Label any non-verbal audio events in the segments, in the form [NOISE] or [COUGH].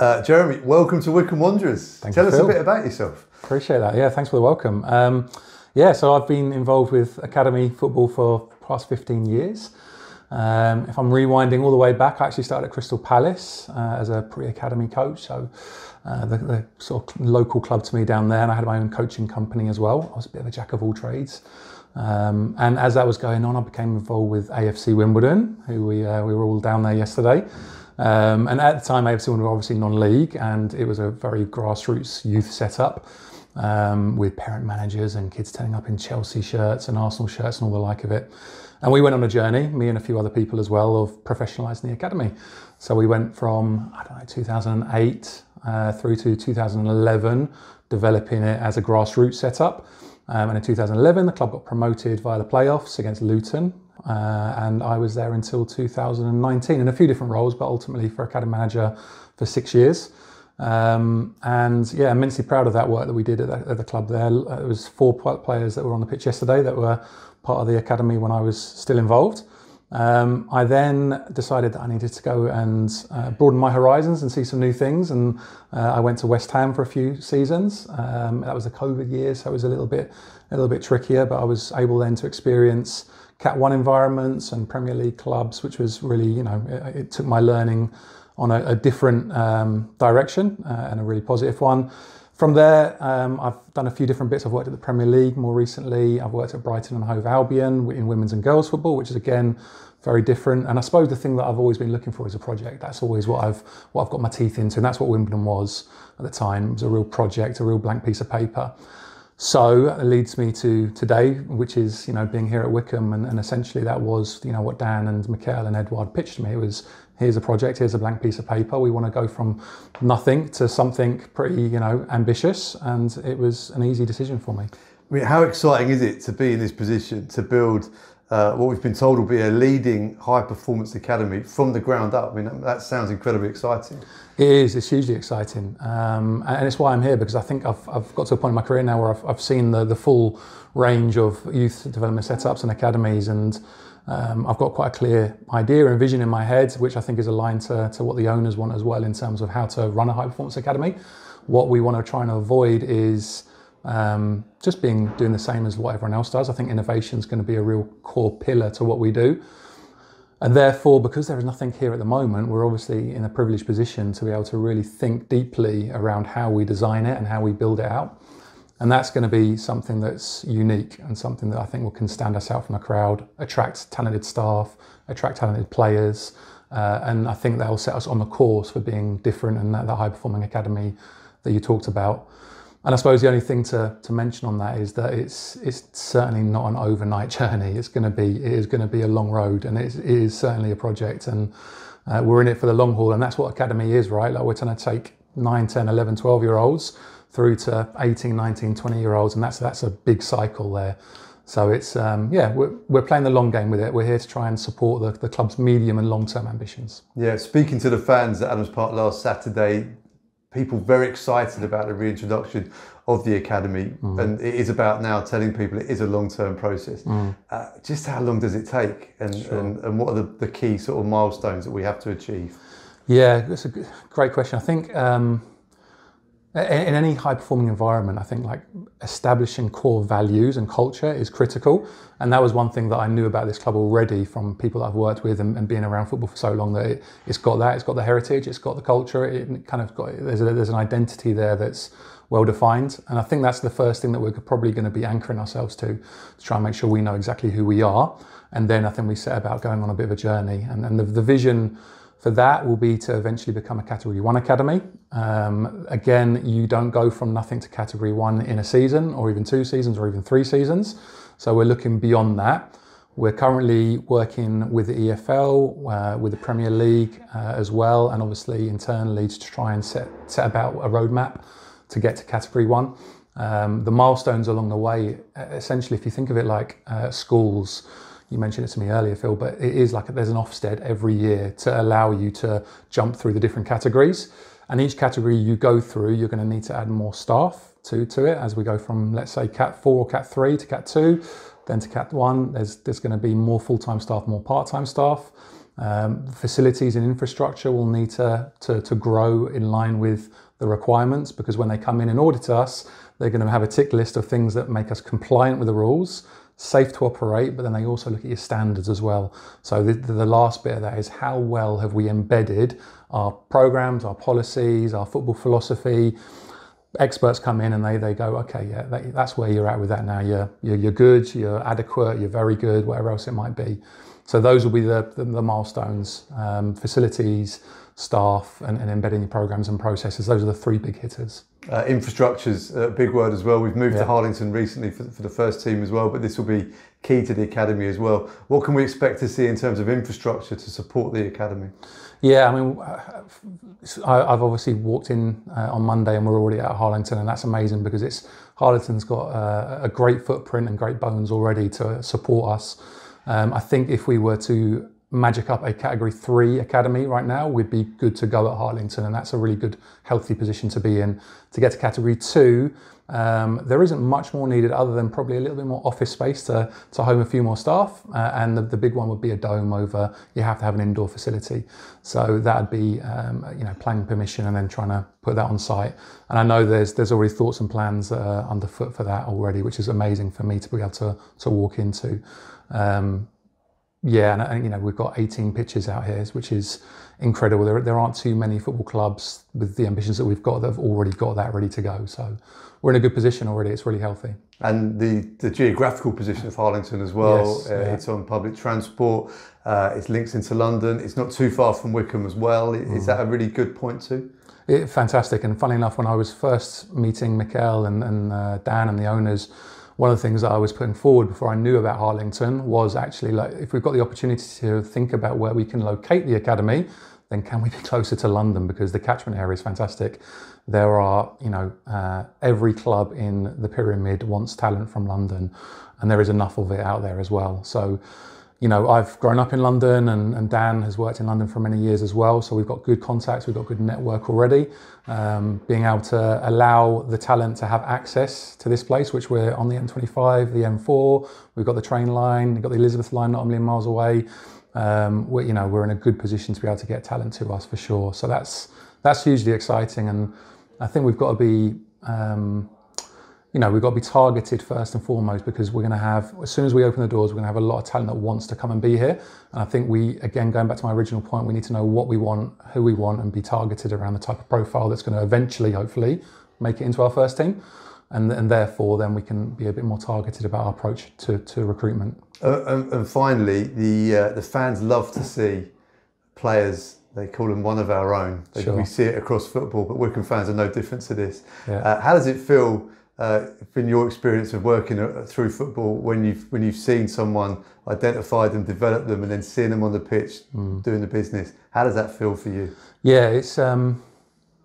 Uh, Jeremy, welcome to Wycombe Wanderers. Thank Tell you, us Phil. a bit about yourself. Appreciate that. Yeah, thanks for the welcome. Um, yeah, so I've been involved with academy football for the past 15 years. Um, if I'm rewinding all the way back, I actually started at Crystal Palace uh, as a pre-academy coach. So uh, the, the sort of local club to me down there, and I had my own coaching company as well. I was a bit of a jack of all trades. Um, and as that was going on, I became involved with AFC Wimbledon, who we uh, we were all down there yesterday. Um, and at the time, AFC Wimbledon were obviously non-league, and it was a very grassroots youth setup um, with parent managers and kids turning up in Chelsea shirts and Arsenal shirts and all the like of it. And we went on a journey, me and a few other people as well, of professionalising the academy. So we went from I don't know 2008 uh, through to 2011, developing it as a grassroots setup. Um, and in 2011, the club got promoted via the playoffs against Luton. Uh, and I was there until 2019 in a few different roles, but ultimately for academy manager for six years. Um, and yeah, immensely proud of that work that we did at the, at the club there. Uh, There was four players that were on the pitch yesterday that were part of the academy when I was still involved. Um, I then decided that I needed to go and uh, broaden my horizons and see some new things. And uh, I went to West Ham for a few seasons. Um, that was a COVID year, so it was a little bit, a little bit trickier. But I was able then to experience Cat One environments and Premier League clubs, which was really, you know, it, it took my learning on a, a different um, direction uh, and a really positive one. From there, um, I've done a few different bits. I've worked at the Premier League more recently. I've worked at Brighton and Hove Albion in women's and girls football, which is again very different. And I suppose the thing that I've always been looking for is a project. That's always what I've what I've got my teeth into, and that's what Wimbledon was at the time. It was a real project, a real blank piece of paper. So it leads me to today, which is you know being here at Wycombe, and, and essentially that was you know what Dan and Mikhail and Edward pitched me. It was here's a project, here's a blank piece of paper. We want to go from nothing to something pretty you know ambitious, and it was an easy decision for me. I mean, how exciting is it to be in this position to build uh, what we've been told will be a leading high performance academy from the ground up? I mean, that, that sounds incredibly exciting. It is. It's hugely exciting, um, and it's why I'm here because I think I've, I've got to a point in my career now where I've, I've seen the, the full range of youth development setups and academies, and um, I've got quite a clear idea and vision in my head, which I think is aligned to, to what the owners want as well in terms of how to run a high performance academy. What we want to try and avoid is um, just being doing the same as what everyone else does. I think innovation is going to be a real core pillar to what we do. And therefore, because there is nothing here at the moment, we're obviously in a privileged position to be able to really think deeply around how we design it and how we build it out. And that's going to be something that's unique and something that I think can stand us out from the crowd, attract talented staff, attract talented players, uh, and I think that will set us on the course for being different and that, that high performing academy that you talked about. And I suppose the only thing to, to mention on that is that it's it's certainly not an overnight [LAUGHS] journey. It's going to be it is going to be a long road, and it is, certainly a project. And uh, we're in it for the long haul, and that's what academy is, right? Like we're trying to take 9, 10, 11, 12 year olds through to 18, 19, 20 year olds, and that's that's a big cycle there. So it's um, yeah, we're, we're playing the long game with it. We're here to try and support the, the club's medium and long term ambitions. Yeah, speaking to the fans at Adams Park last Saturday, people very excited about the reintroduction of the academy, and it is about now telling people it is a long-term process. Uh, just how long does it take, and, and, and what are the, the key sort of milestones that we have to achieve? Yeah, that's a great question. I think um, in any high performing environment, I think like establishing core values and culture is critical. And that was one thing that I knew about this club already from people that I've worked with and, and being around football for so long that it, it's got that, it's got the heritage, it's got the culture, it kind of got, there's, a, there's an identity there that's well defined. And I think that's the first thing that we're probably going to be anchoring ourselves to, to try and make sure we know exactly who we are. And then I think we set about going on a bit of a journey. And, and the, the vision for that will be to eventually become a Category 1 academy. Um, again, you don't go from nothing to Category 1 in a season, or even two seasons, or even three seasons. So we're looking beyond that. We're currently working with the EFL, uh, with the Premier League uh, as well, and obviously internally to try and set, set about a roadmap to get to Category 1. Um, the milestones along the way, essentially, if you think of it like uh, schools, you mentioned it to me earlier, Phil, but it is like there's an Ofsted every year to allow you to jump through the different categories. And each category you go through, you're going to need to add more staff to, to it as we go from, let's say, Cat 4 or Cat 3 to Cat 2, then to Cat 1. There's, there's going to be more full time staff, more part time staff. Um, facilities and infrastructure will need to, to, to grow in line with the requirements because when they come in and audit us, they're going to have a tick list of things that make us compliant with the rules, safe to operate, but then they also look at your standards as well. So the, the last bit of that is how well have we embedded our programs, our policies, our football philosophy. Experts come in and they, they go, okay, yeah, that, that's where you're at with that now. You're, you're, you're good, you're adequate, you're very good, whatever else it might be. So those will be the, the, the milestones, um, facilities, staff, and, and, embedding your programs and processes. Those are the three big hitters. Uh, infrastructure's a big word as well. We've moved yeah. to Harlington recently for, for the first team as well, but this will be key to the academy as well. What can we expect to see in terms of infrastructure to support the academy? Yeah, I mean, I've obviously walked in uh, on Monday and we're already at Harlington, and that's amazing because it's Harlington's got a, a great footprint and great bones already to support us. Um, I think if we were to magic up a category three academy right now, we'd be good to go at Harlington, and that's a really good, healthy position to be in. To get to category two, um, there isn't much more needed other than probably a little bit more office space to, to home a few more staff. Uh, and the, the big one would be a dome over, you have to have an indoor facility. So that'd be, um, you know, planning permission and then trying to put that on site. And I know there's there's already thoughts and plans uh, underfoot for that already, which is amazing for me to be able to, to walk into. Um, yeah, and you know we've got 18 pitches out here, which is incredible. There, there aren't too many football clubs with the ambitions that we've got that have already got that ready to go. So we're in a good position already. It's really healthy. And the, the geographical position of Harlington as well. Yes, uh, yeah. It's on public transport. Uh, it's links into London. It's not too far from Wycombe as well. Is mm. that a really good point too? It, fantastic. And funny enough, when I was first meeting Mikel and, and uh, Dan and the owners one of the things that I was putting forward before I knew about Harlington was actually like if we've got the opportunity to think about where we can locate the academy, then can we be closer to London because the catchment area is fantastic. There are, you know, uh, every club in the pyramid wants talent from London, and there is enough of it out there as well. So you know, I've grown up in London and, and, Dan has worked in London for many years as well. So we've got good contacts, we've got good network already. Um, being able to allow the talent to have access to this place, which we're on the M25, the M4, we've got the train line, we've got the Elizabeth line not a million miles away. Um, we're, you know, we're in a good position to be able to get talent to us for sure. So that's, that's hugely exciting. And I think we've got to be, um, you know, we've got to be targeted first and foremost because we're going to have, as soon as we open the doors, we're going to have a lot of talent that wants to come and be here. And I think we, again, going back to my original point, we need to know what we want, who we want, and be targeted around the type of profile that's going to eventually, hopefully, make it into our first team. And, and therefore, then we can be a bit more targeted about our approach to, to recruitment. Uh, and, and, finally, the, uh, the fans love to see players they call them one of our own. Sure. We see it across football, but Wycombe fans are no different to this. Yeah. Uh, how does it feel uh, in your experience of working uh, through football when you've when you've seen someone identify them, develop them, and then seeing them on the pitch mm. doing the business? How does that feel for you? Yeah, it's. Um,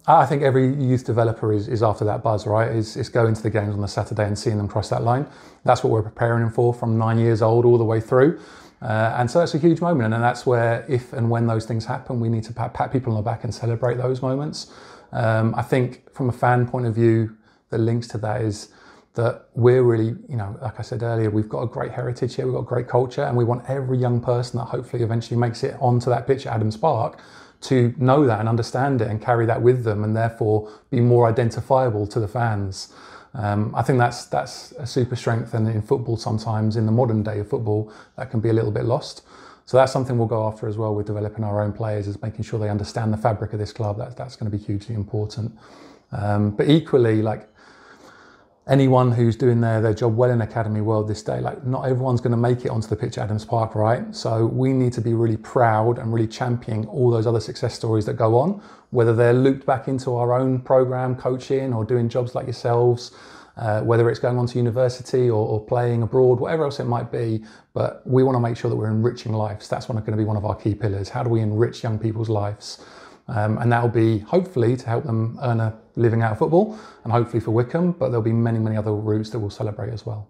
I think every youth developer is, is after that buzz, right? Is is going to the games on the Saturday and seeing them cross that line. That's what we're preparing them for from nine years old all the way through. Uh, and so it's a huge moment, and that's where, if and when those things happen, we need to pat, pat people on the back and celebrate those moments. Um, I think, from a fan point of view, that links to that is that we're really, you know, like I said earlier, we've got a great heritage here, we've got a great culture, and we want every young person that hopefully eventually makes it onto that pitch at Adams Park to know that and understand it and carry that with them, and therefore be more identifiable to the fans. Um, I think that's that's a super strength, and in football sometimes in the modern day of football that can be a little bit lost. So that's something we'll go after as well with developing our own players, is making sure they understand the fabric of this club. That, that's going to be hugely important. Um, but equally, like anyone who's doing their, their job well in academy world this day like not everyone's going to make it onto the pitch at adams park right? So we need to be really proud and really championing all those other success stories that go on whether they're looped back into our own program coaching or doing jobs like yourselves uh, whether it's going on to university or, or, playing abroad whatever else it might be. But we want to make sure that we're enriching lives. That's going to be one of our key pillars. How do we enrich young people's lives um, and that will be hopefully to help them earn a living out of football and hopefully for Wycombe, but there'll be many, many other routes that we'll celebrate as well.